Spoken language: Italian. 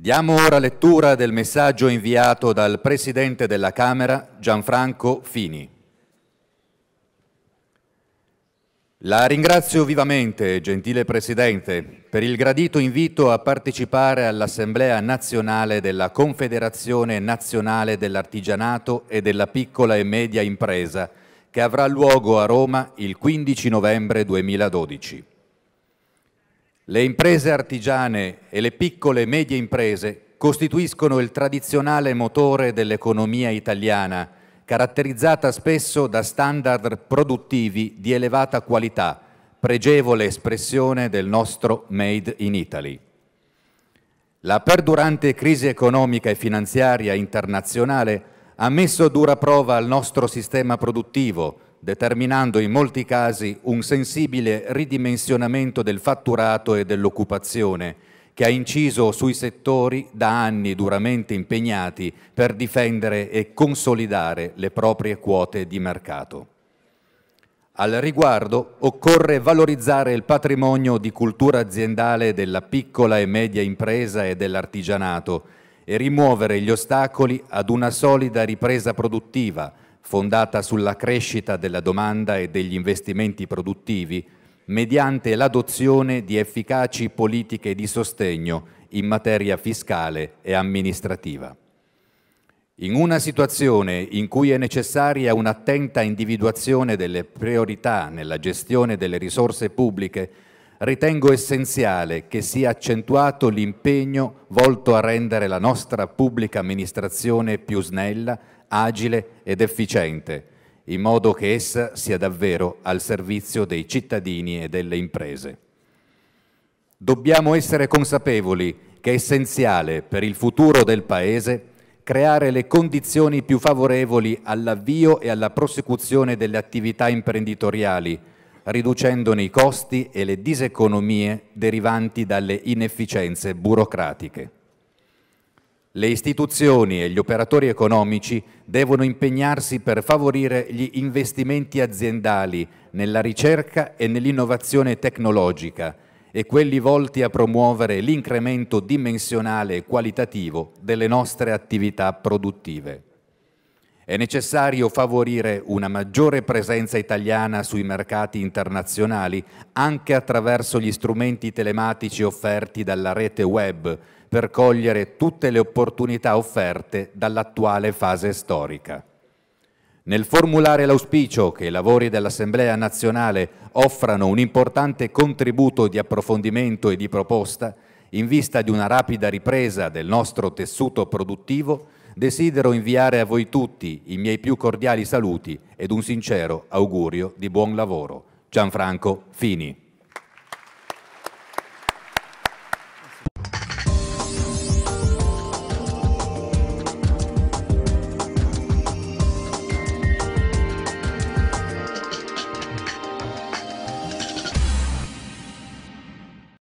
Diamo ora lettura del messaggio inviato dal Presidente della Camera, Gianfranco Fini. La ringrazio vivamente, gentile Presidente, per il gradito invito a partecipare all'Assemblea nazionale della Confederazione Nazionale dell'Artigianato e della Piccola e Media Impresa, che avrà luogo a Roma il 15 novembre 2012. Le imprese artigiane e le piccole e medie imprese costituiscono il tradizionale motore dell'economia italiana, caratterizzata spesso da standard produttivi di elevata qualità, pregevole espressione del nostro Made in Italy. La perdurante crisi economica e finanziaria internazionale ha messo a dura prova il nostro sistema produttivo, determinando in molti casi un sensibile ridimensionamento del fatturato e dell'occupazione, che ha inciso sui settori da anni duramente impegnati per difendere e consolidare le proprie quote di mercato. Al riguardo occorre valorizzare il patrimonio di cultura aziendale della piccola e media impresa e dell'artigianato e rimuovere gli ostacoli ad una solida ripresa produttiva, fondata sulla crescita della domanda e degli investimenti produttivi, mediante l'adozione di efficaci politiche di sostegno in materia fiscale e amministrativa. In una situazione in cui è necessaria un'attenta individuazione delle priorità nella gestione delle risorse pubbliche, ritengo essenziale che sia accentuato l'impegno volto a rendere la nostra pubblica amministrazione più snella, agile ed efficiente, in modo che essa sia davvero al servizio dei cittadini e delle imprese. Dobbiamo essere consapevoli che è essenziale per il futuro del Paese creare le condizioni più favorevoli all'avvio e alla prosecuzione delle attività imprenditoriali, riducendone i costi e le diseconomie derivanti dalle inefficienze burocratiche. Le istituzioni e gli operatori economici devono impegnarsi per favorire gli investimenti aziendali nella ricerca e nell'innovazione tecnologica e quelli volti a promuovere l'incremento dimensionale e qualitativo delle nostre attività produttive. È necessario favorire una maggiore presenza italiana sui mercati internazionali anche attraverso gli strumenti telematici offerti dalla rete web, per cogliere tutte le opportunità offerte dall'attuale fase storica. Nel formulare l'auspicio che i lavori dell'Assemblea nazionale offrano un importante contributo di approfondimento e di proposta, in vista di una rapida ripresa del nostro tessuto produttivo, desidero inviare a voi tutti i miei più cordiali saluti ed un sincero augurio di buon lavoro. Gianfranco Fini.